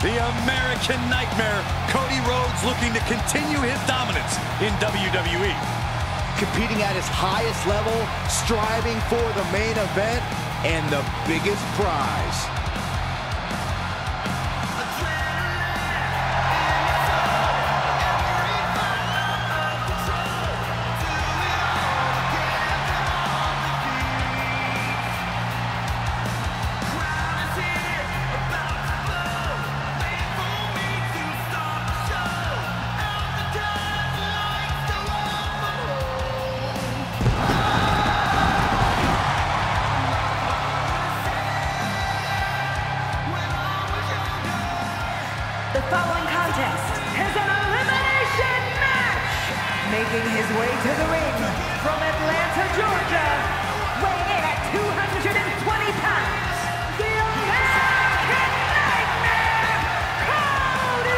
The American Nightmare, Cody Rhodes looking to continue his dominance in WWE. Competing at his highest level, striving for the main event and the biggest prize. Following contest. Is an elimination match. Making his way to the ring from Atlanta, Georgia, weighing in at 220 pounds, the American Nightmare, Cody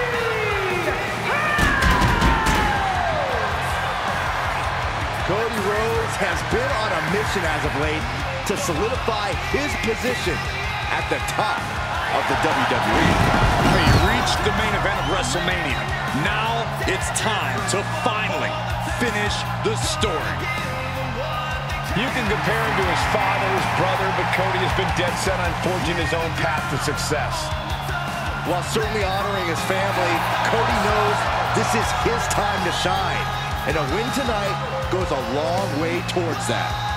Cody Rhodes has been on a mission as of late to solidify his position at the top of the WWE. He reached the main event of WrestleMania. Now it's time to finally finish the story. You can compare him to his father, his brother, but Cody has been dead set on forging his own path to success. While certainly honoring his family, Cody knows this is his time to shine. And a win tonight goes a long way towards that.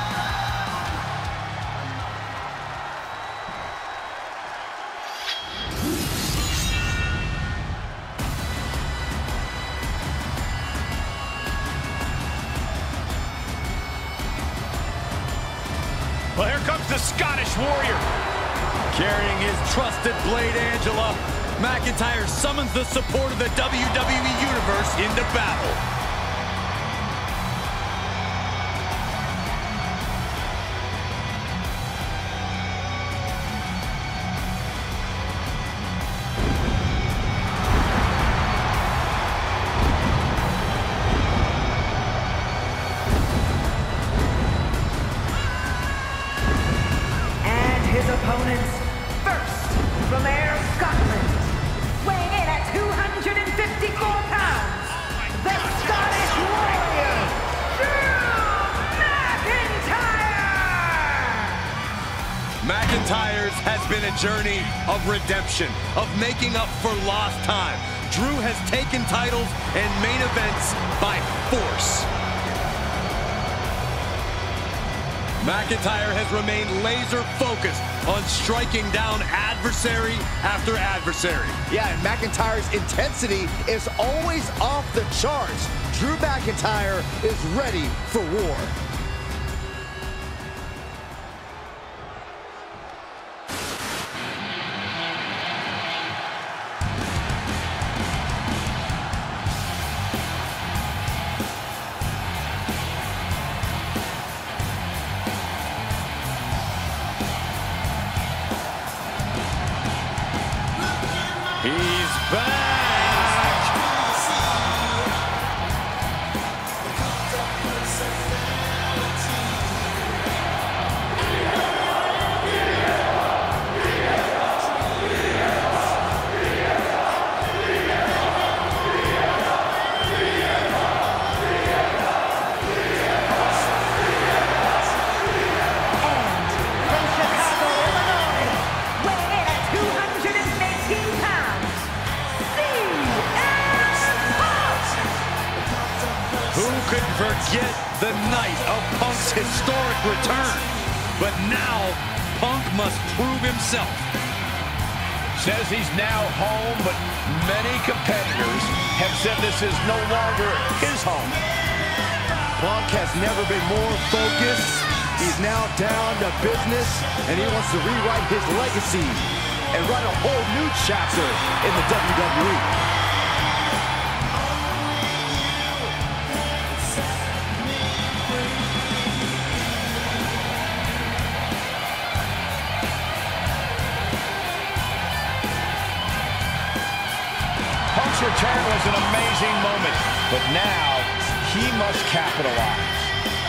Warrior. Carrying his trusted blade, Angela, McIntyre summons the support of the WWE Universe into battle. McIntyre's has been a journey of redemption, of making up for lost time. Drew has taken titles and main events by force. McIntyre has remained laser focused on striking down adversary after adversary. Yeah, and McIntyre's intensity is always off the charts. Drew McIntyre is ready for war. Back! Historic return? But now, Punk must prove himself. Says he's now home, but many competitors have said this is no longer his home. Punk has never been more focused. He's now down to business, and he wants to rewrite his legacy and write a whole new chapter in the. WWE. Was an amazing moment, but now he must capitalize.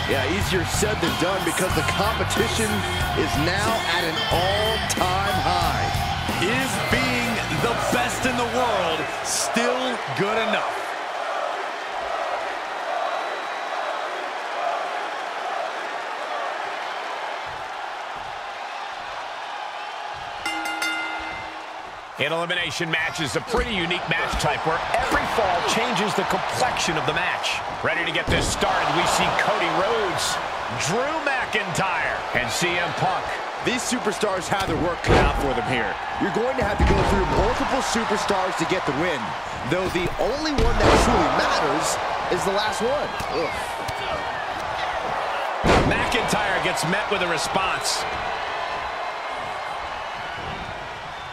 Yeah, easier said than done because the competition is now at an all-time high. Is being the best in the world still good enough? An elimination match is a pretty unique match type where every fall changes the complexion of the match. Ready to get this started, we see Cody Rhodes, Drew McIntyre, and CM Punk. These superstars have their work cut out for them here. You're going to have to go through multiple superstars to get the win, though the only one that truly matters is the last one. Ugh. McIntyre gets met with a response.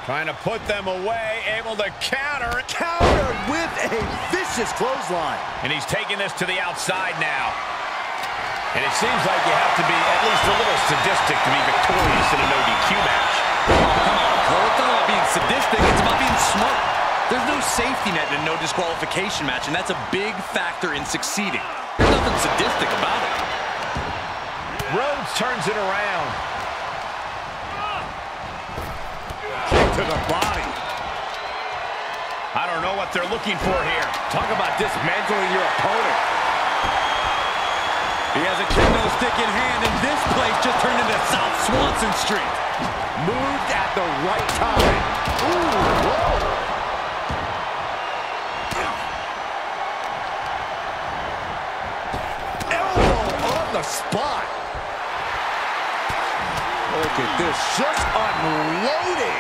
Trying to put them away, able to counter. Countered with a vicious clothesline. And he's taking this to the outside now. And it seems like you have to be at least a little sadistic to be victorious in a no-DQ match. Oh, come on, Cole. It's not about being sadistic. It's about being smart. There's no safety net in a no disqualification match, and that's a big factor in succeeding. There's nothing sadistic about it. Rhodes turns it around. Kick to the body. I don't know what they're looking for here. Talk about dismantling your opponent. He has a kendo stick in hand, and this place just turned into South Swanson Street. Moved at the right time. Ooh, whoa. Elbow on the spot. Look at this, just unloading.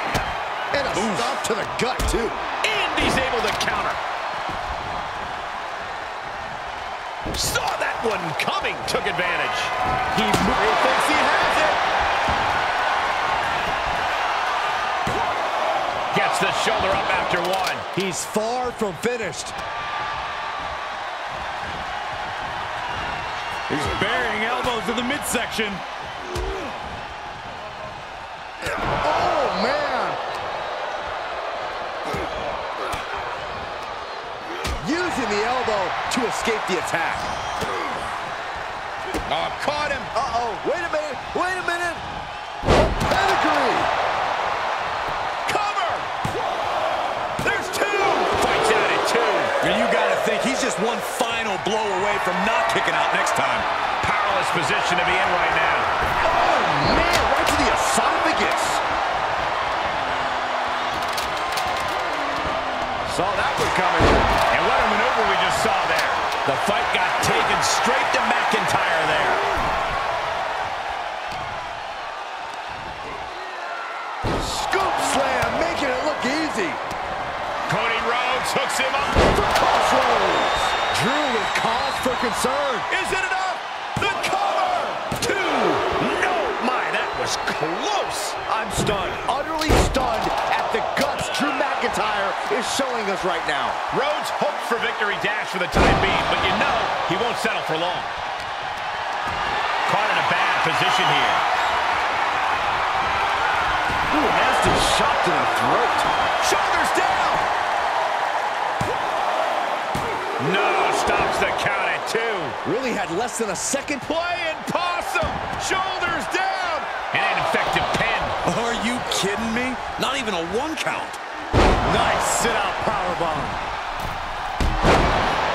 And a stop to the gut, too. And he's able to counter. Saw that one coming, took advantage. He, he thinks he has it. Gets the shoulder up after one. He's far from finished. He's burying elbows to the midsection. Oh, man. Using the elbow to escape the attack. Oh, caught him. Uh-oh, wait a minute, wait a minute. Oh, pedigree. Cover. There's two. Fights out at two. And you got to think he's just one final blow away from not kicking out next time. Powerless position to be in right now. Oh, man, right to the esophagus. Saw that one coming. And what a maneuver we just saw there. The fight got taken straight to McIntyre there. Scoop slam, making it look easy. Cody Rhodes hooks him up. For crossroads. Drew with cause for concern. Is it enough? The cover. Two. No, my, that was close. I'm stunned, utterly is showing us right now. Rhodes hopes for victory dash for the time being, but you know he won't settle for long. Caught in a bad position here. Ooh, nasty shot to the throat. Shoulders down. No, stops the count at two. Really had less than a second. play Playing possum. Shoulders down. And an effective pin. Are you kidding me? Not even a one count. Nice sit-out powerbomb.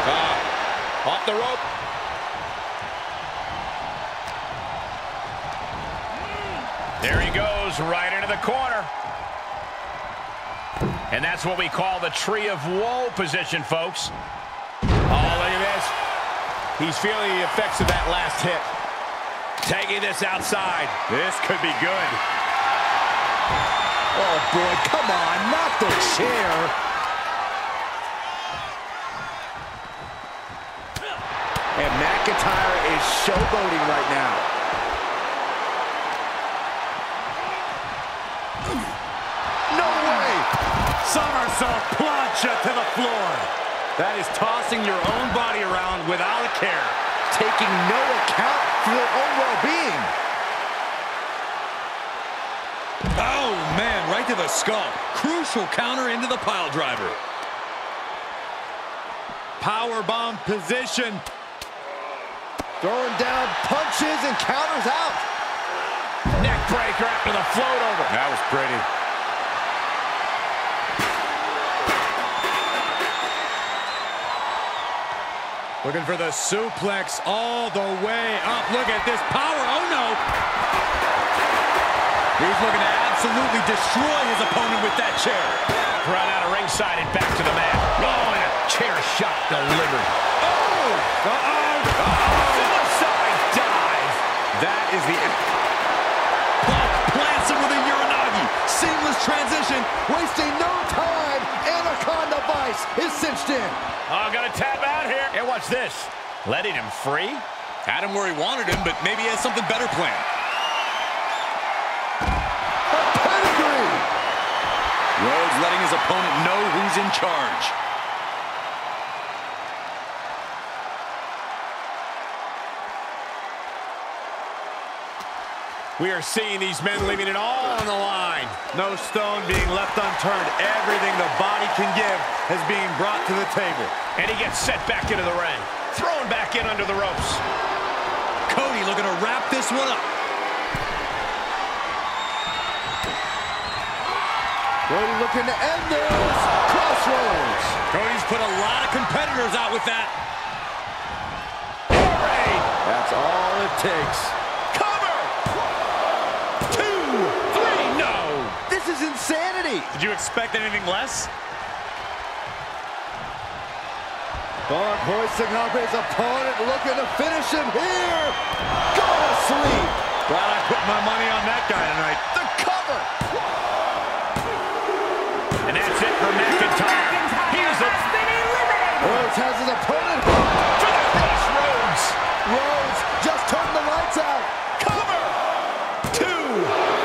Ah, off the rope. There he goes, right into the corner. And that's what we call the tree of woe position, folks. Oh, look at this. He's feeling the effects of that last hit. Taking this outside. This could be good. Oh, boy, come on, not the chair. And McIntyre is showboating right now. No way! Somersault plancha to the floor. That is tossing your own body around without a care. Taking no account for your own well-being. Oh, man, right to the skull. Crucial counter into the pile driver. Power bomb position. Throwing down punches and counters out. Neck breaker after the float over. That was pretty. Looking for the suplex all the way up. Look at this power. Oh, no. He's looking to absolutely destroy his opponent with that chair. Run out of ringside and back to the mat. Oh, and a chair shot delivered. Oh! Uh-oh! Uh-oh! Suicide dive. That is the... Punk plants him with a Uranage. Seamless transition. Wasting no time. Anaconda Vice is cinched in. Oh, got to tap out here. And watch this. Letting him free? Had him where he wanted him, but maybe he has something better planned. His opponent know who's in charge. We are seeing these men leaving it all on the line. No stone being left unturned. Everything the body can give is being brought to the table. And he gets set back into the ring. Thrown back in under the ropes. Cody looking to wrap this one up. Cody looking to end this. Crossroads. Cody's put a lot of competitors out with that. That's all it takes. Cover! Two, three, no! This is insanity. Did you expect anything less? Punk hoisting up his opponent, looking to finish him here. Go to sleep. Glad I put my money on that guy tonight. The cover. And that's it for McIntyre. Here's it has been eliminated. Rhodes has his opponent. for the crossroads. Rhodes just turned the lights out. Cover! Two!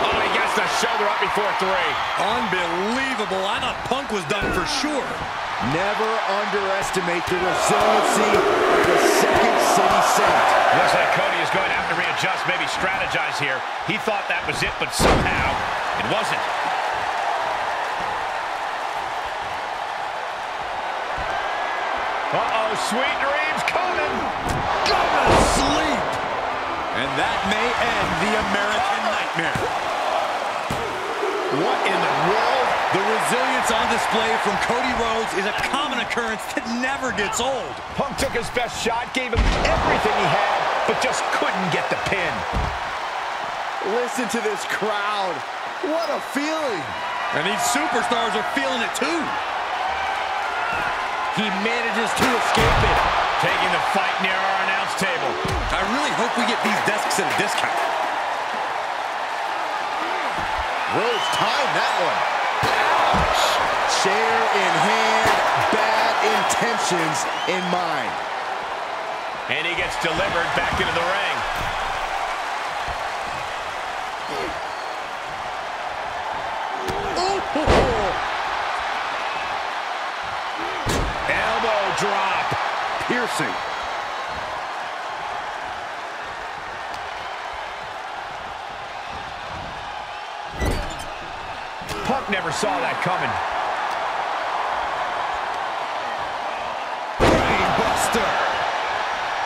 Oh, he gets the shoulder up before three. Unbelievable. I thought Punk was done for sure. Never underestimate the resiliency of the Second City Saint. Looks like Cody is going to have to readjust, maybe strategize here. He thought that was it, but somehow it wasn't. Sweet dreams coming. Go to sleep. And that may end the American Nightmare. What in the world? The resilience on display from Cody Rhodes is a common occurrence that never gets old. Punk took his best shot, gave him everything he had, but just couldn't get the pin. Listen to this crowd. What a feeling. And these superstars are feeling it too. He manages to escape it. Taking the fight near our announce table. I really hope we get these desks at a discount. Rhodes timed that one. Ouch. Chair in hand, bad intentions in mind. And he gets delivered back into the ring. Piercing. Punk never saw that coming. Brainbuster.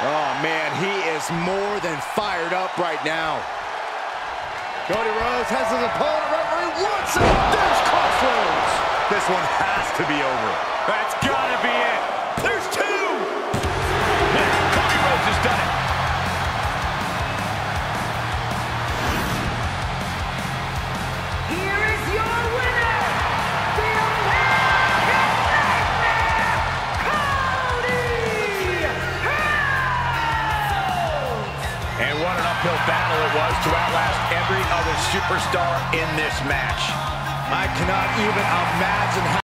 Oh, man, he is more than fired up right now. Cody Rhodes has his opponent. Referee it. There's Crossroads. This one has to be over. That's gotta be it.